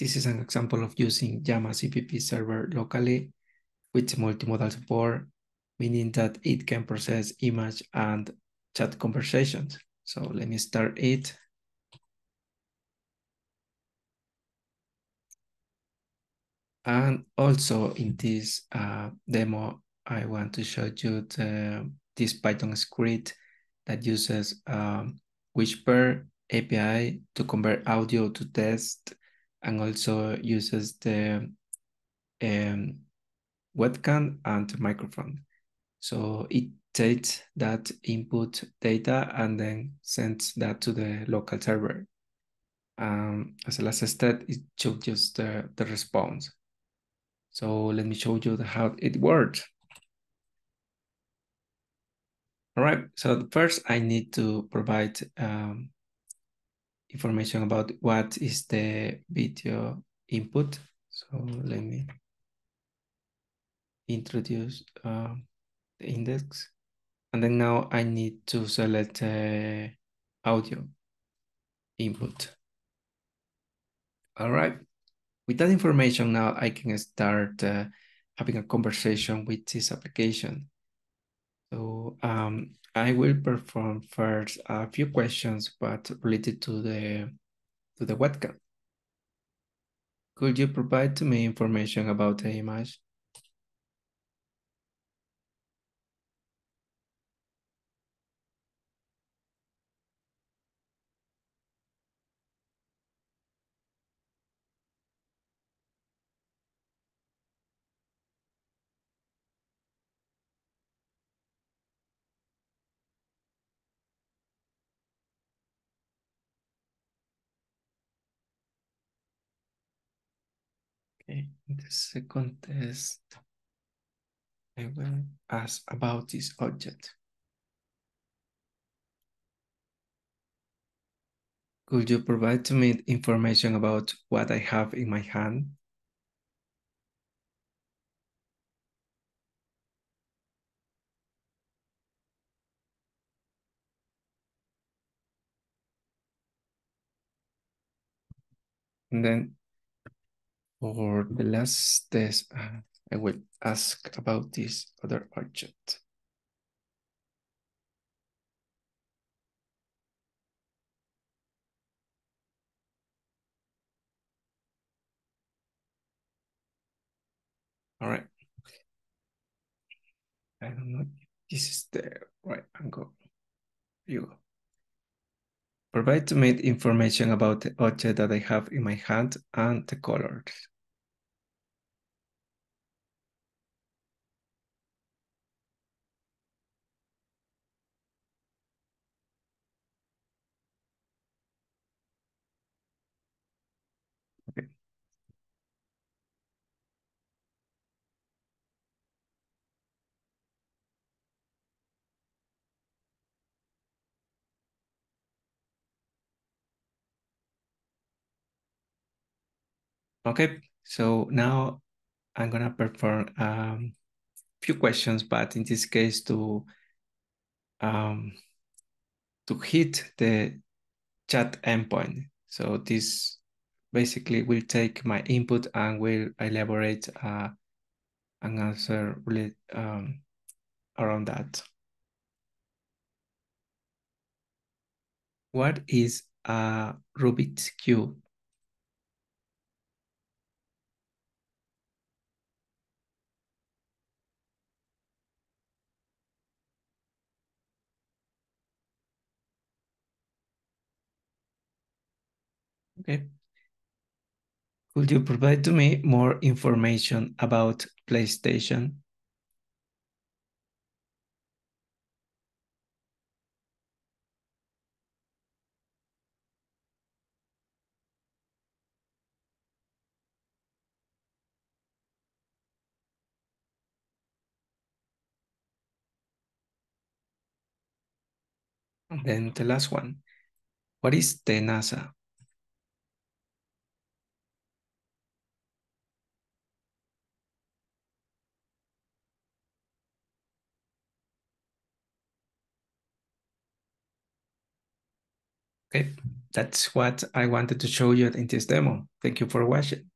this is an example of using Llama CPP server locally with multimodal support, meaning that it can process image and chat conversations. So let me start it. And also in this uh, demo, I want to show you the, this Python script that uses um, Whisper API to convert audio to text and also uses the um, webcam and microphone. So it takes that input data and then sends that to the local server. Um, as a last step, it shows just the, the response. So let me show you how it works. All right, so first I need to provide um, information about what is the video input. So let me introduce uh, the index. And then now I need to select uh, audio input. All right. With that information now, I can start uh, having a conversation with this application. So um, I will perform first a few questions, but related to the to the webcam. Could you provide to me information about the image? Okay, the second test, I will ask about this object. Could you provide to me information about what I have in my hand? And then for the last test, uh, I will ask about this other object. All right. I don't know this is the right angle. You Provide to me information about the object that I have in my hand and the colors. Okay. Okay, so now I'm gonna perform a um, few questions, but in this case to um, to hit the chat endpoint. So this basically will take my input and will elaborate uh, an answer really um, around that. What is a Rubik's Cube? Okay. Could you provide to me more information about PlayStation? Then the last one, what is the NASA? Okay, that's what I wanted to show you in this demo. Thank you for watching.